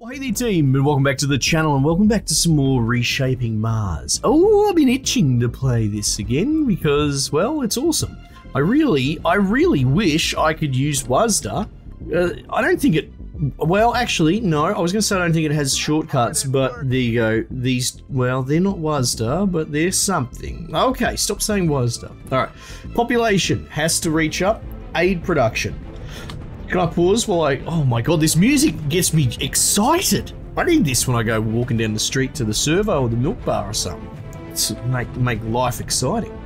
Well, hey there team, and welcome back to the channel, and welcome back to some more Reshaping Mars. Oh, I've been itching to play this again, because, well, it's awesome. I really, I really wish I could use WASD. Uh, I don't think it, well, actually, no, I was going to say I don't think it has shortcuts, but there you go. These, well, they're not WASD, but they're something. Okay, stop saying WASD. Alright, population has to reach up, aid production. Can I pause while I... Oh my god, this music gets me excited. I need this when I go walking down the street to the servo or the milk bar or something. To make, make life exciting.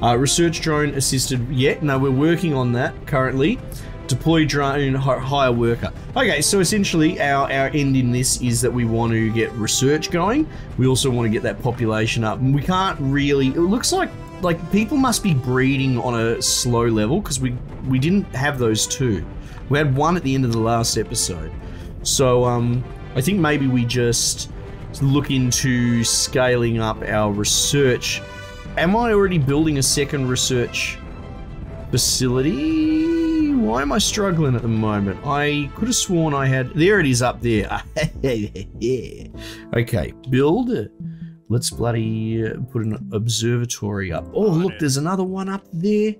Uh, research drone assisted yet. No, we're working on that currently. Deploy drone hire worker. Okay, so essentially our, our end in this is that we want to get research going. We also want to get that population up. And we can't really... It looks like like people must be breeding on a slow level because we we didn't have those two. We had one at the end of the last episode. So um, I think maybe we just look into scaling up our research. Am I already building a second research facility? Why am I struggling at the moment? I could have sworn I had... There it is up there. yeah. Okay, build. Let's bloody uh, put an observatory up. Oh, look, there's another one up there.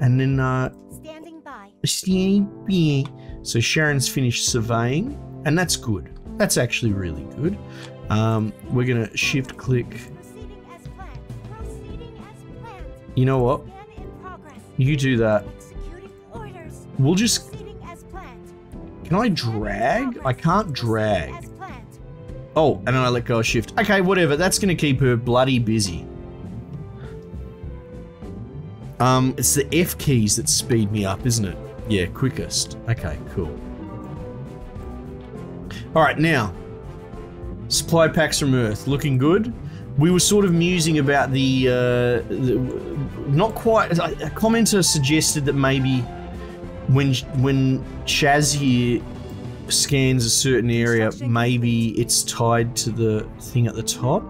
And then uh, so Sharon's finished surveying, and that's good. That's actually really good. Um, we're gonna shift click. You know what? You do that. We'll just. Can I drag? I can't drag. Oh, and then I let go of shift. Okay, whatever. That's gonna keep her bloody busy. Um, it's the F keys that speed me up, isn't it? Yeah, quickest. Okay, cool. Alright, now. Supply packs from Earth. Looking good. We were sort of musing about the, uh, the not quite, a commenter suggested that maybe when, when Shaz here scans a certain area, maybe it's tied to the thing at the top.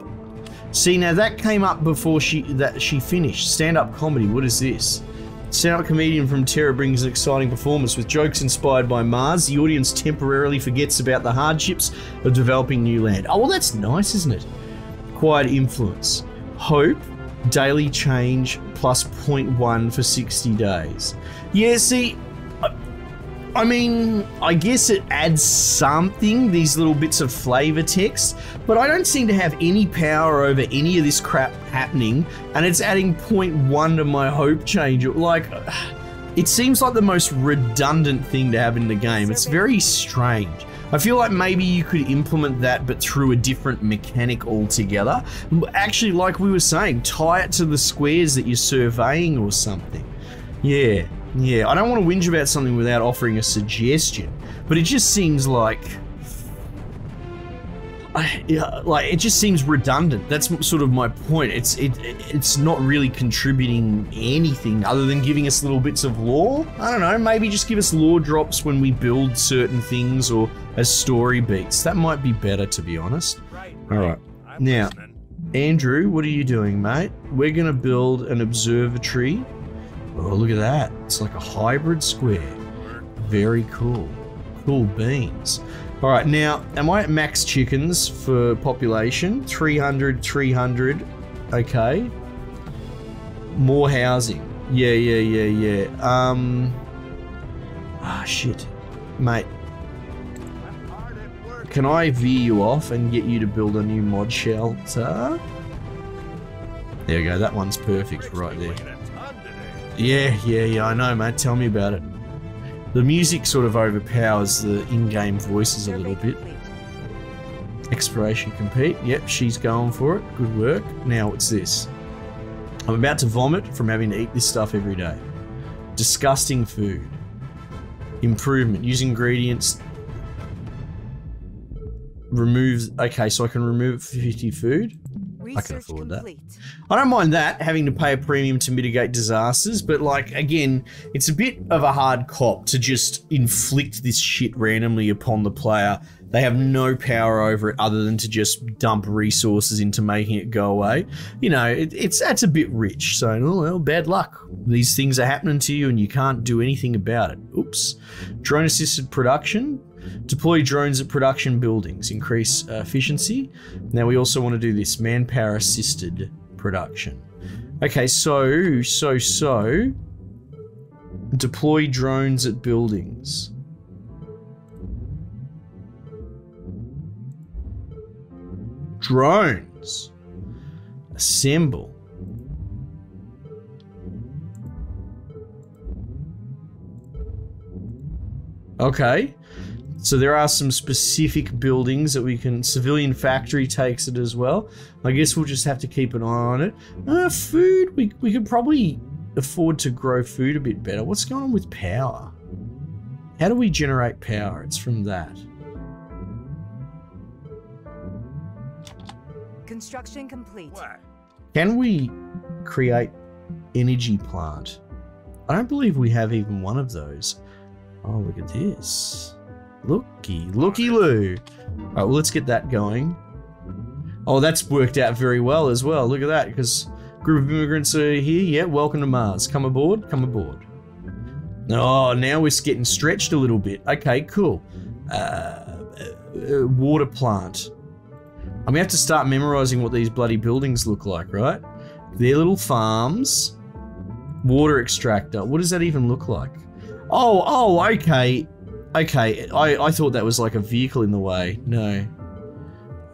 See, now that came up before she, that she finished. Stand-up comedy, what is this? Stand-up comedian from Terra brings an exciting performance with jokes inspired by Mars. The audience temporarily forgets about the hardships of developing new land. Oh, well, that's nice, isn't it? Quiet influence. Hope, daily change, plus 0.1 for 60 days. Yeah, see, I mean, I guess it adds something, these little bits of flavor text, but I don't seem to have any power over any of this crap happening, and it's adding 0.1 to my hope change. Like, it seems like the most redundant thing to have in the game. It's very strange. I feel like maybe you could implement that, but through a different mechanic altogether. Actually, like we were saying, tie it to the squares that you're surveying or something. Yeah. Yeah, I don't want to whinge about something without offering a suggestion, but it just seems like... I, yeah, like it just seems redundant. That's sort of my point. It's it it's not really contributing anything other than giving us little bits of lore. I don't know. Maybe just give us lore drops when we build certain things or as story beats. That might be better, to be honest. Right, right. All right. Now, listening. Andrew, what are you doing, mate? We're gonna build an observatory Oh, look at that. It's like a hybrid square. Very cool. Cool beans. All right, now, am I at max chickens for population? 300, 300. Okay. More housing. Yeah, yeah, yeah, yeah. Um. Ah, shit. Mate. Can I veer you off and get you to build a new mod shelter? There we go. That one's perfect right there. Yeah, yeah, yeah, I know, mate. Tell me about it. The music sort of overpowers the in-game voices a little bit. Exploration compete. Yep, she's going for it. Good work. Now, what's this? I'm about to vomit from having to eat this stuff every day. Disgusting food. Improvement. Use ingredients. Remove. Okay, so I can remove 50 food. I can afford complete. that. I don't mind that, having to pay a premium to mitigate disasters, but like, again, it's a bit of a hard cop to just inflict this shit randomly upon the player. They have no power over it other than to just dump resources into making it go away. You know, it, it's that's a bit rich. So, oh, well, bad luck. These things are happening to you and you can't do anything about it. Oops. Drone assisted production. Deploy drones at production buildings, increase uh, efficiency. Now we also want to do this manpower assisted production. Okay, so, so, so. Deploy drones at buildings. Drones. Assemble. Okay. So there are some specific buildings that we can. Civilian factory takes it as well. I guess we'll just have to keep an eye on it. Uh, food. We we could probably afford to grow food a bit better. What's going on with power? How do we generate power? It's from that. Construction complete. Can we create energy plant? I don't believe we have even one of those. Oh, look at this. Looky, looky loo. Alright, well, let's get that going. Oh, that's worked out very well as well. Look at that, because group of immigrants are here. Yeah, welcome to Mars. Come aboard, come aboard. Oh, now we're getting stretched a little bit. Okay, cool. Uh, uh, water plant. I'm gonna have to start memorizing what these bloody buildings look like, right? They're little farms. Water extractor. What does that even look like? Oh, oh, okay. Okay, I, I thought that was like a vehicle in the way. No.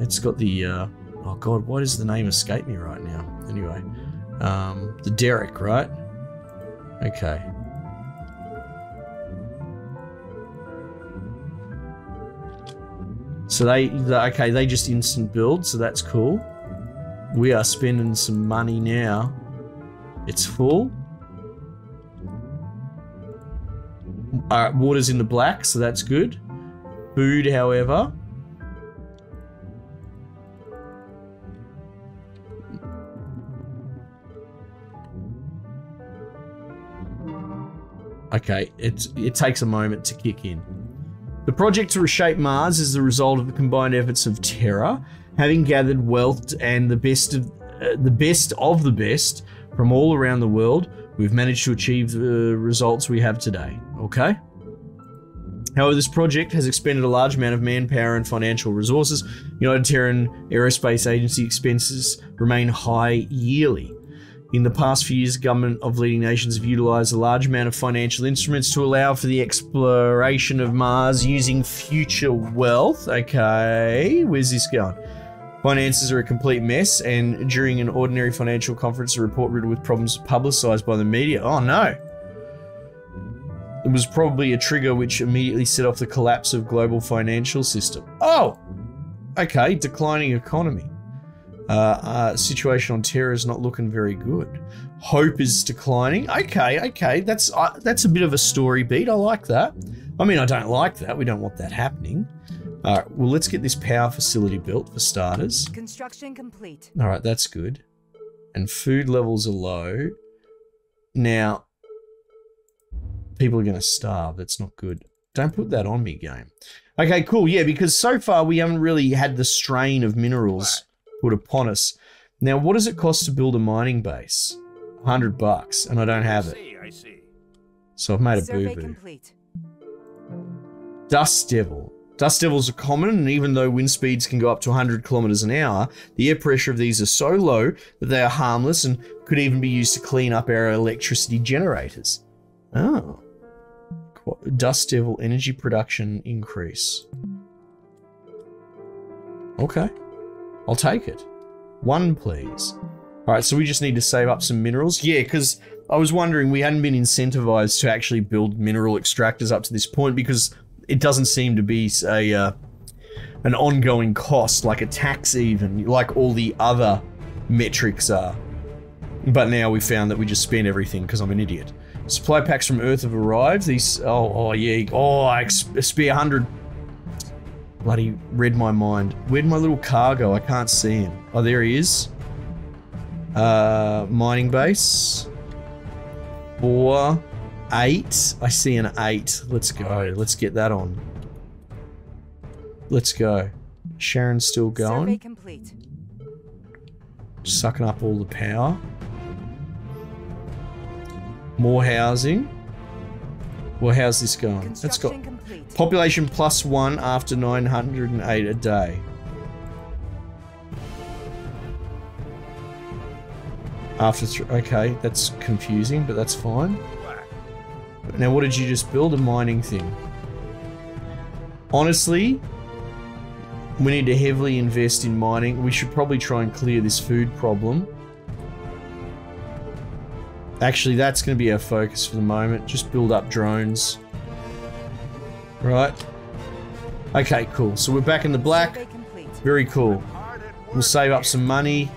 It's got the, uh, oh god, why does the name escape me right now? Anyway, um, the derrick, right? Okay. So they, okay, they just instant build, so that's cool. We are spending some money now. It's full. Alright, water's in the black, so that's good. Food, however. Okay, it, it takes a moment to kick in. The project to reshape Mars is the result of the combined efforts of Terra, having gathered wealth and the best of uh, the best of the best from all around the world. We've managed to achieve the results we have today. Okay. However, this project has expended a large amount of manpower and financial resources. United Terran Aerospace Agency expenses remain high yearly. In the past few years, government of leading nations have utilized a large amount of financial instruments to allow for the exploration of Mars using future wealth. Okay, where's this going? Finances are a complete mess, and during an ordinary financial conference, a report riddled with problems publicized by the media. Oh no! It was probably a trigger which immediately set off the collapse of global financial system. Oh! Okay, declining economy. Uh, uh, situation on Terra is not looking very good. Hope is declining. Okay, okay, that's uh, that's a bit of a story beat. I like that. I mean, I don't like that. We don't want that happening. All right, well, let's get this power facility built for starters. Construction complete. All right, that's good. And food levels are low. Now, people are going to starve. That's not good. Don't put that on me, game. Okay, cool. Yeah, because so far we haven't really had the strain of minerals put upon us. Now, what does it cost to build a mining base? 100 bucks, and I don't have it. I see. So I've made a Survey boo-boo. complete. Dust Devil. Dust Devils are common, and even though wind speeds can go up to 100 kilometers an hour, the air pressure of these is so low that they are harmless and could even be used to clean up our electricity generators. Oh. Dust Devil energy production increase. Okay. I'll take it. One, please. Alright, so we just need to save up some minerals. Yeah, because I was wondering, we hadn't been incentivized to actually build mineral extractors up to this point because it doesn't seem to be a uh, an ongoing cost, like a tax even, like all the other metrics are. But now we found that we just spend everything because I'm an idiot. Supply packs from Earth have arrived. These, oh, oh yeah, oh, I spare 100. Bloody read my mind. Where'd my little cargo? I can't see him. Oh, there he is. Uh, mining base. Four, eight. I see an eight. Let's go. Let's get that on. Let's go. Sharon's still going. complete. Sucking up all the power. More housing. Well, how's this going? That's got complete. Population plus one after 908 a day. After th okay, that's confusing, but that's fine. Now, what did you just build? A mining thing. Honestly, we need to heavily invest in mining. We should probably try and clear this food problem. Actually, that's going to be our focus for the moment. Just build up drones. Right. Okay, cool. So we're back in the black. Very cool. We'll save up some money.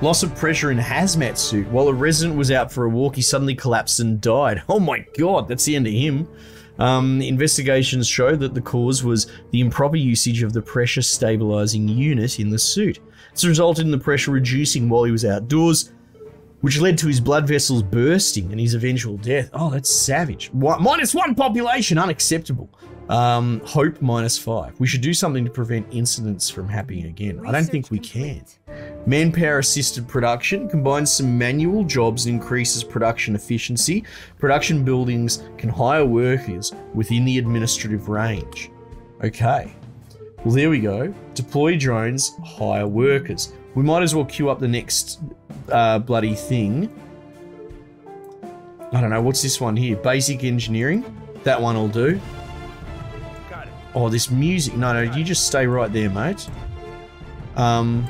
Loss of pressure in hazmat suit. While a resident was out for a walk, he suddenly collapsed and died. Oh my god, that's the end of him. Um, investigations show that the cause was the improper usage of the pressure stabilizing unit in the suit. This resulted in the pressure reducing while he was outdoors, which led to his blood vessels bursting and his eventual death. Oh, that's savage. One, minus one population, unacceptable. Um, hope minus five. We should do something to prevent incidents from happening again. I don't think we can. Manpower assisted production combines some manual jobs and increases production efficiency. Production buildings can hire workers within the administrative range. Okay. Well, there we go. Deploy drones, hire workers. We might as well queue up the next uh, bloody thing. I don't know. What's this one here? Basic engineering. That one will do. Oh, this music. No, no, you just stay right there, mate. Um,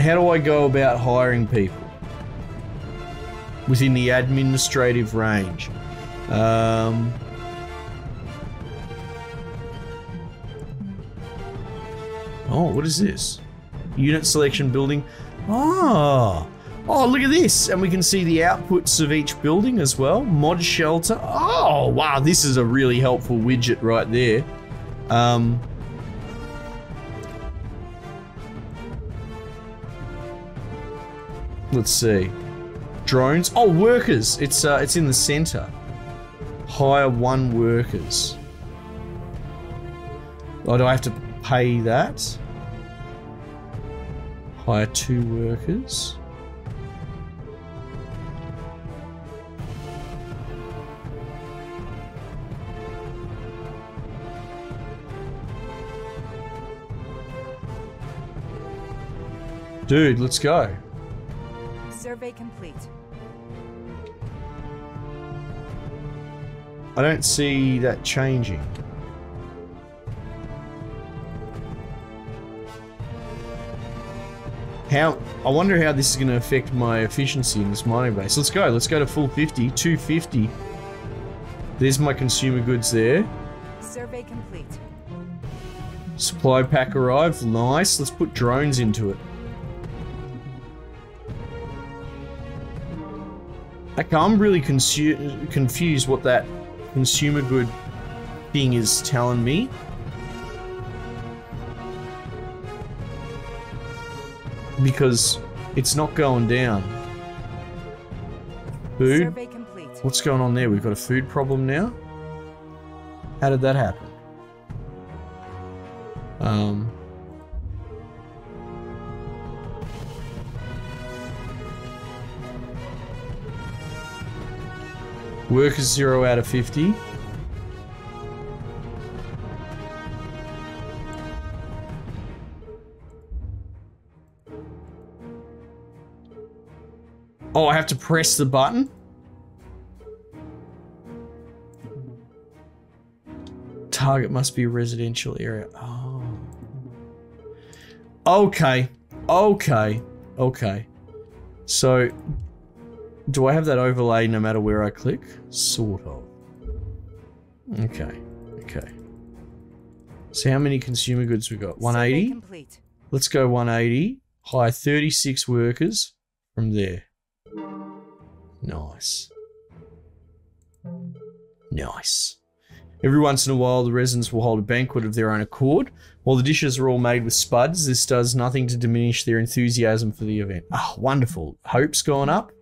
how do I go about hiring people within the administrative range? Um, oh, what is this? Unit selection building. Oh, oh, look at this, and we can see the outputs of each building as well. Mod shelter. Oh, wow, this is a really helpful widget right there. Um, let's see. Drones. Oh, workers. It's uh, it's in the center. Hire one workers. Oh, do I have to pay that? Hire two workers. Dude, let's go. Survey complete. I don't see that changing. How, I wonder how this is going to affect my efficiency in this mining base. Let's go, let's go to full 50, 250. There's my consumer goods there. Survey complete. Supply pack arrived, nice. Let's put drones into it. Okay, I'm really confused what that consumer good thing is telling me. Because it's not going down. Food? What's going on there? We've got a food problem now? How did that happen? Um... Workers 0 out of 50. Oh, I have to press the button? Target must be residential area. Oh. Okay. Okay. Okay. So, do I have that overlay no matter where I click? Sort of. Okay. Okay. So how many consumer goods we got? 180? complete. Let's go 180. Hire 36 workers from there. Nice. Nice. Every once in a while, the residents will hold a banquet of their own accord. While the dishes are all made with spuds, this does nothing to diminish their enthusiasm for the event. Ah, wonderful. Hope's gone up.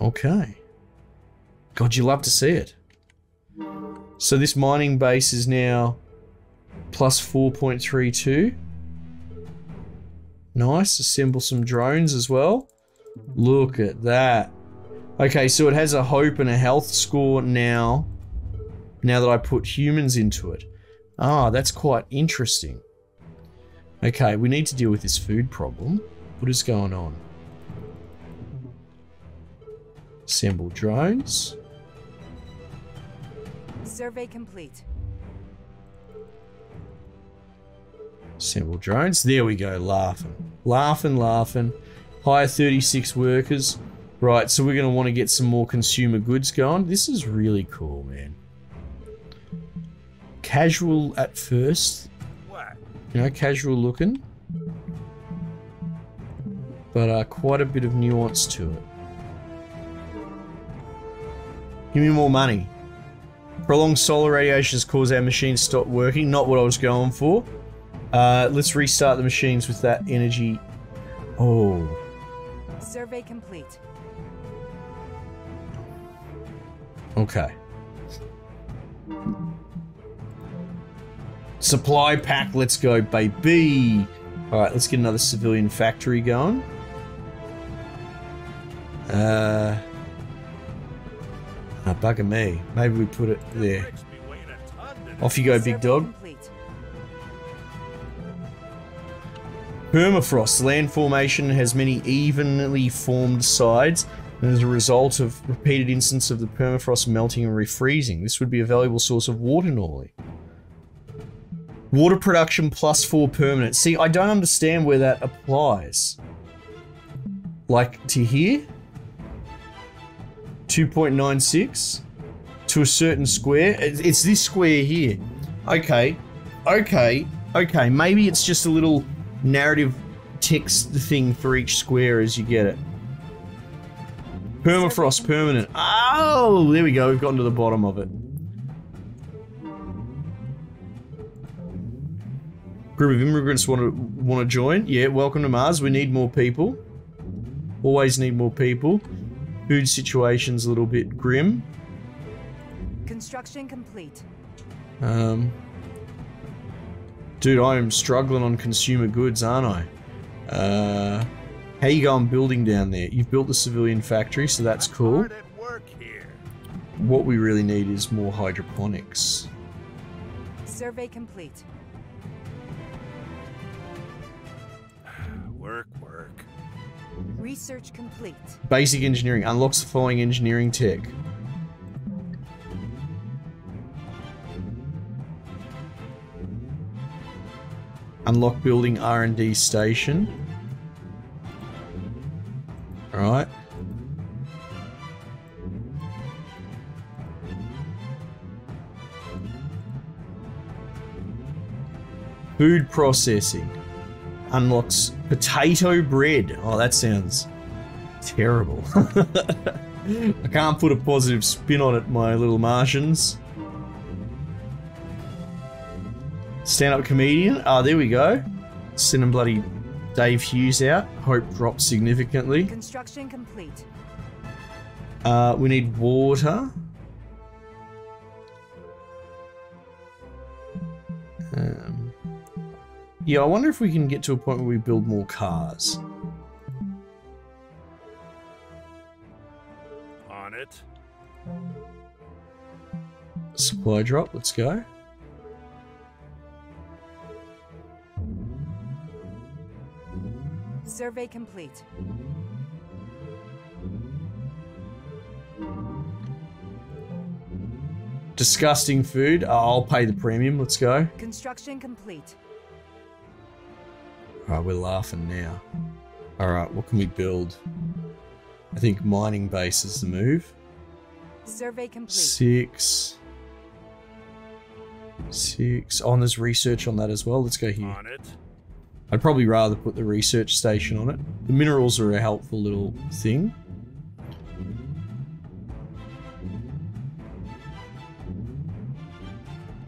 Okay. God, you love to see it. So this mining base is now plus 4.32. Nice. Assemble some drones as well. Look at that. Okay, so it has a hope and a health score now. Now that I put humans into it. Ah, that's quite interesting. Okay, we need to deal with this food problem. What is going on? Assemble drones. Survey complete. Assemble drones. There we go, laughing. Laughing, laughing. Hire 36 workers. Right, so we're going to want to get some more consumer goods going. This is really cool, man. Casual at first. You know, casual looking. But uh, quite a bit of nuance to it. Give me more money. Prolonged solar radiation has caused our machines to stop working. Not what I was going for. Uh, let's restart the machines with that energy. Oh, Survey complete. okay. Supply pack, let's go, baby. All right, let's get another civilian factory going. Uh, ah, bugger me. Maybe we put it there. Bricks be weighing a ton today. Off you go, big dog. Permafrost land formation has many evenly formed sides and as a result of repeated instances of the permafrost melting and refreezing. This would be a valuable source of water normally. Water production plus four permanent. See, I don't understand where that applies. Like to here? 2.96 to a certain square. It's this square here. Okay, okay, okay. Maybe it's just a little narrative text the thing for each square as you get it. Permafrost permanent. Oh, there we go. We've gotten to the bottom of it. Group of immigrants want to want to join. Yeah, welcome to Mars. We need more people. Always need more people. Food situation's a little bit grim. Construction complete. Um, dude, I am struggling on consumer goods, aren't I? Uh, how you going building down there? You've built the civilian factory, so that's cool. hard at work here. What we really need is more hydroponics. Survey complete. Work, work. Research complete. Basic engineering unlocks the following engineering tech. Unlock building R&D station. All right. Food processing unlocks potato bread. Oh, that sounds terrible. I can't put a positive spin on it, my little Martians. Stand up comedian. Ah, there we go. Sending bloody Dave Hughes out. Hope dropped significantly. Construction complete. Uh, we need water. Um, yeah, I wonder if we can get to a point where we build more cars. On it. Supply drop, let's go. Survey complete. Disgusting food. Oh, I'll pay the premium. Let's go. Construction complete. All right, we're laughing now. All right, what can we build? I think mining base is the move. Survey complete. Six. Six. Oh, and there's research on that as well. Let's go here. On it. I'd probably rather put the research station on it. The minerals are a helpful little thing.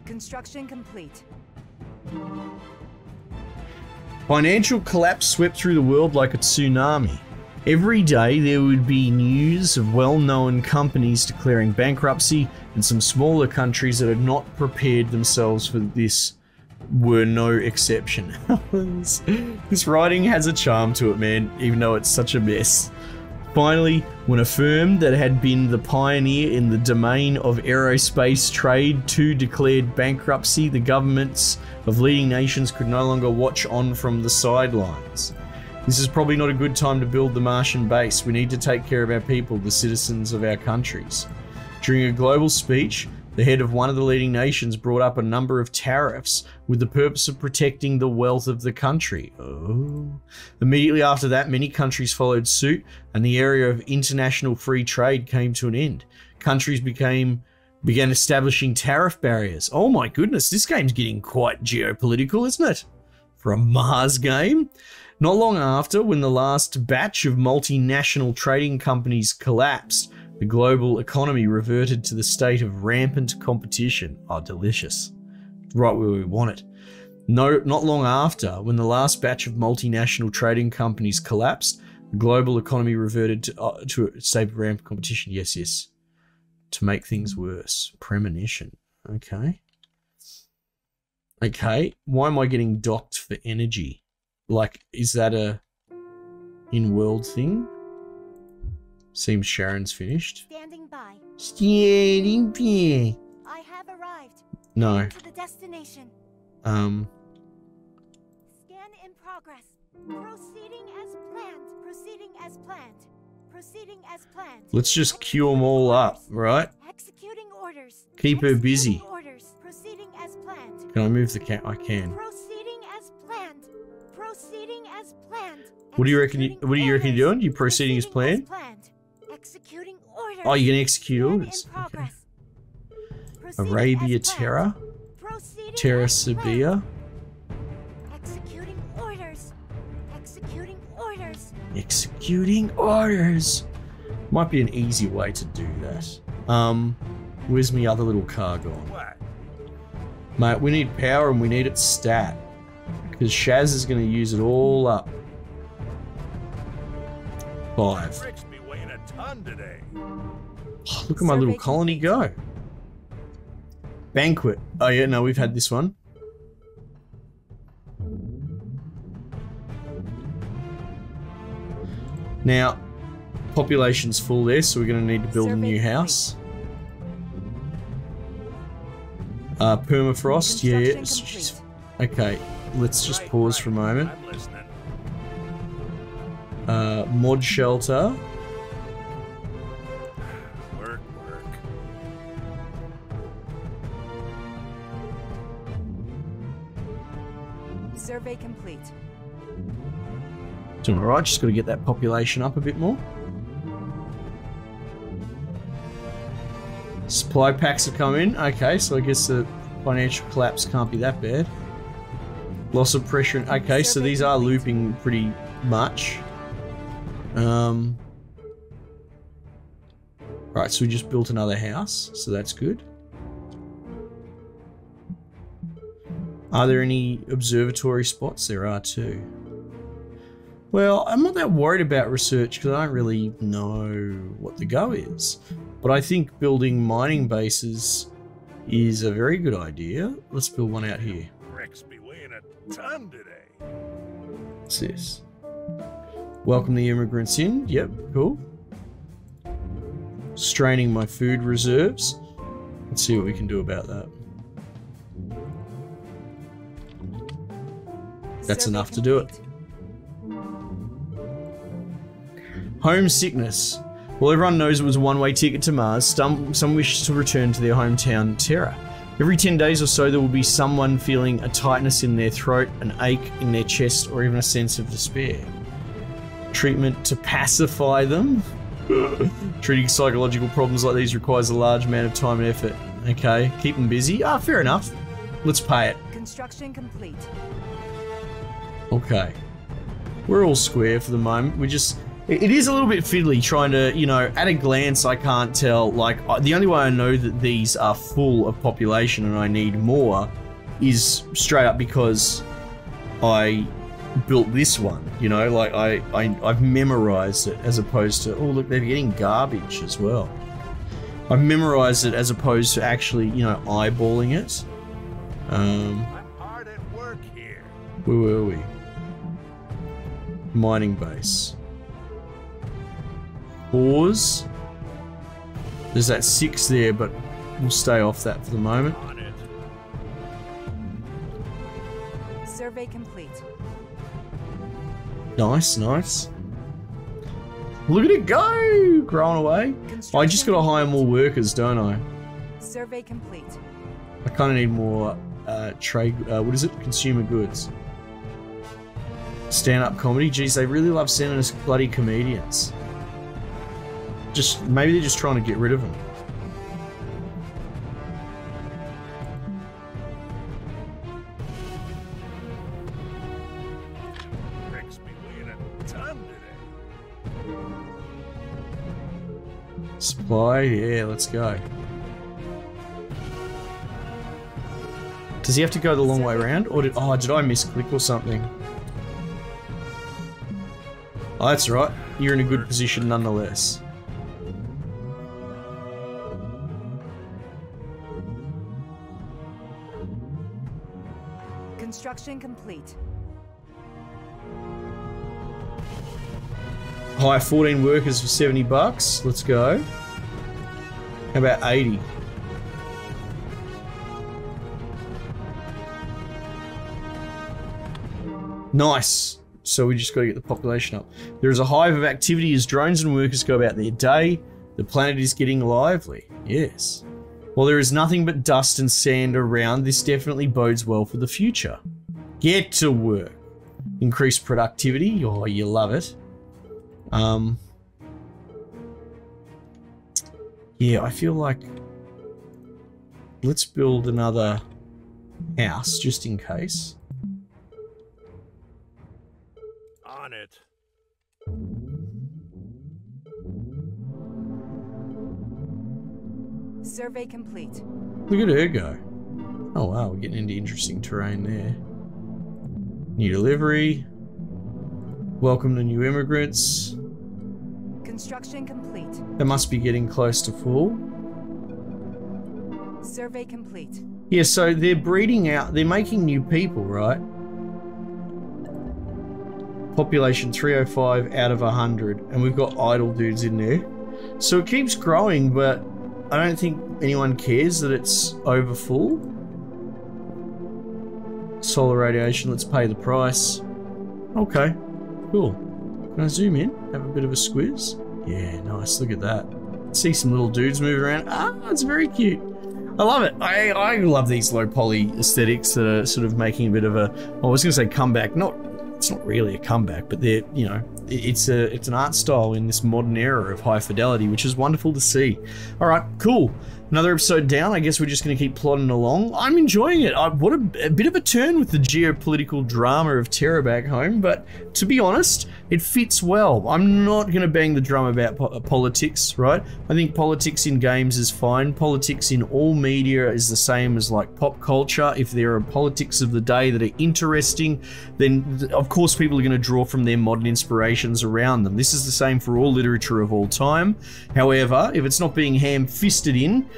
Construction complete. Financial collapse swept through the world like a tsunami. Every day there would be news of well known companies declaring bankruptcy, and some smaller countries that had not prepared themselves for this were no exception. this, writing has a charm to it, man, even though it's such a mess. Finally, when a firm that had been the pioneer in the domain of aerospace trade too declared bankruptcy, the governments of leading nations could no longer watch on from the sidelines. This is probably not a good time to build the Martian base. We need to take care of our people, the citizens of our countries. During a global speech, the head of one of the leading nations brought up a number of tariffs with the purpose of protecting the wealth of the country. Oh. Immediately after that, many countries followed suit, and the area of international free trade came to an end. Countries became began establishing tariff barriers. Oh my goodness, this game's getting quite geopolitical, isn't it? For a Mars game. Not long after, when the last batch of multinational trading companies collapsed, the global economy reverted to the state of rampant competition. Oh, delicious. Right where we want it. No, not long after, when the last batch of multinational trading companies collapsed, the global economy reverted to, uh, to a state of rampant competition. Yes, yes. To make things worse. Premonition. Okay. Okay. Why am I getting docked for energy? Like, is that a in-world thing? Seems Sharon's finished. Standing by. Standing by. I have arrived. No. To the destination. Um. Scan in progress. Proceeding as planned. Proceeding as planned. Proceeding as planned. Let's just queue them all up, right? Executing orders. Keep her busy. Orders. Proceeding as planned. Can I move the cat? I can. Proceeding as planned. Proceeding as planned. What do you reckon? You, what do you reckon you're doing? You proceeding as planned? Executing orders. Oh, you're gonna execute orders. Okay. Arabia. Terra, Terra as. Sabaea, Executing orders. Executing orders. executing orders. Might be an easy way to do that. Um, where's my other little car gone? What? Mate, we need power and we need it stat. Because Shaz is going to use it all up. Five. Bricks be weighing a ton today. Oh, look at my little colony go. Banquet. Oh yeah, no, we've had this one. Now, population's full there, so we're going to need to build a new house. Uh, permafrost, yeah. Construction it's just- complete. Okay, let's just pause for a moment. Uh, mod shelter. Doing alright, just got to get that population up a bit more. Supply packs have come in. Okay, so I guess the financial collapse can't be that bad. Loss of pressure. Okay, so these are looping pretty much. Um. Right, so we just built another house, so that's good. Are there any observatory spots? There are too. Well, I'm not that worried about research because I don't really know what the go is. But I think building mining bases is a very good idea. Let's build one out here. Bricks be weighing a ton today. What's this? Welcome the immigrants in. Yep, cool. Straining my food reserves. Let's see what we can do about that. That's enough to do it. Homesickness. Well, everyone knows it was a one-way ticket to Mars. Some some wish to return to their hometown Terra. Every 10 days or so, there will be someone feeling a tightness in their throat, an ache in their chest, or even a sense of despair. Treatment to pacify them. Treating psychological problems like these requires a large amount of time and effort. Okay, keep them busy. Ah, fair enough. Let's pay it. Construction complete. Okay. We're all square for the moment. We just. It is a little bit fiddly trying to, you know, at a glance, I can't tell. Like, the only way I know that these are full of population and I need more is straight up because I built this one. You know, like, I, I, I've memorized it as opposed to, oh, look, they're getting garbage as well. I've memorized it as opposed to actually, you know, eyeballing it. Um, I'm hard at work here. where were we? Mining base. Pause. There's that six there, but we'll stay off that for the moment. Survey complete. Nice, nice. Look at it go! Growing away. I just gotta hire more workers, don't I? Survey complete. I kind of need more uh, trade. Uh, what is it? Consumer goods. Stand-up comedy. Geez, they really love sending us bloody comedians. Just maybe they're just trying to get rid of them. Rick's be weighing a ton today. Supply. Yeah, let's go. Does he have to go the long way around, or did oh did I misclick or something? Oh, that's right. You're in a good position nonetheless. Construction complete. Hire 14 workers for 70 bucks. Let's go. How about 80? Nice. So we just got to get the population up. There is a hive of activity as drones and workers go about their day. The planet is getting lively. Yes. While there is nothing but dust and sand around, this definitely bodes well for the future. Get to work. Increase productivity. Oh, you love it. Um, yeah, I feel like let's build another house just in case. On it. Survey complete. Look at her go. Oh wow, we're getting into interesting terrain there. New delivery. Welcome to new immigrants. Construction complete. They must be getting close to full. Survey complete. Yeah, so they're breeding out, they're making new people, right? Population 305 out of 100, and we've got idle dudes in there. So it keeps growing, but I don't think anyone cares that it's over full. Solar radiation, let's pay the price. Okay, cool. Can I zoom in? Have a bit of a squiz? Yeah, nice, look at that. See some little dudes moving around. Ah, it's very cute. I love it. I, I love these low poly aesthetics that are sort of making a bit of a. I was going to say comeback. Not. It's not really a comeback, but they're you know it's a it's an art style in this modern era of high fidelity, which is wonderful to see. All right, cool. Another episode down. I guess we're just going to keep plodding along. I'm enjoying it. I, what a, a bit of a turn with the geopolitical drama of Terra back home, but to be honest, it fits well. I'm not going to bang the drum about po- politics, right? I think politics in games is fine. Politics in all media is the same as like pop culture. If there are politics of the day that are interesting, then th- of course people are going to draw from their modern inspirations around them. This is the same for all literature of all time. However, if it's not being ham fisted in,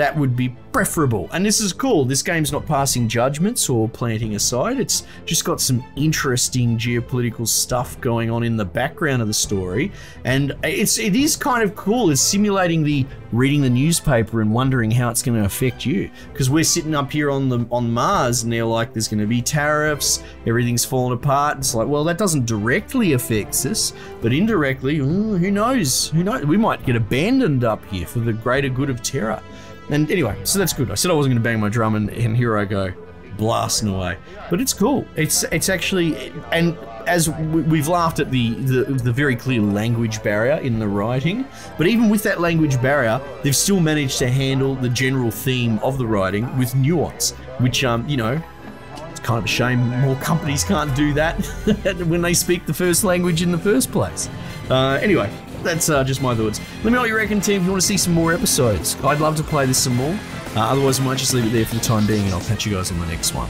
that would be preferable. And this is cool. This game's not passing judgments or planting aside. It's just got some interesting geopolitical stuff going on in the background of the story. And it's it is kind of cool. It's simulating the reading the newspaper and wondering how it's going to affect you. Because we're sitting up here on the on Mars and they're like, there's going to be tariffs, everything's falling apart. It's like, well, that doesn't directly affect us, but indirectly, who knows? Who knows? We might get abandoned up here for the greater good of Terra. And anyway, so that's good. I said I wasn't going to bang my drum, and, and here I go, blasting away. But it's cool. It's it's actually, and as we- we've laughed at the, the the very clear language barrier in the writing, but even with that language barrier, they've still managed to handle the general theme of the writing with nuance, which um you know. It's kind of a shame more companies can't do that when they speak the first language in the first place. Uh, anyway, that's uh, just my thoughts. Let me know what you reckon, team. If you want to see some more episodes, I'd love to play this some more. Uh, otherwise, I might just leave it there for the time being, and I'll catch you guys on the next one.